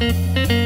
Música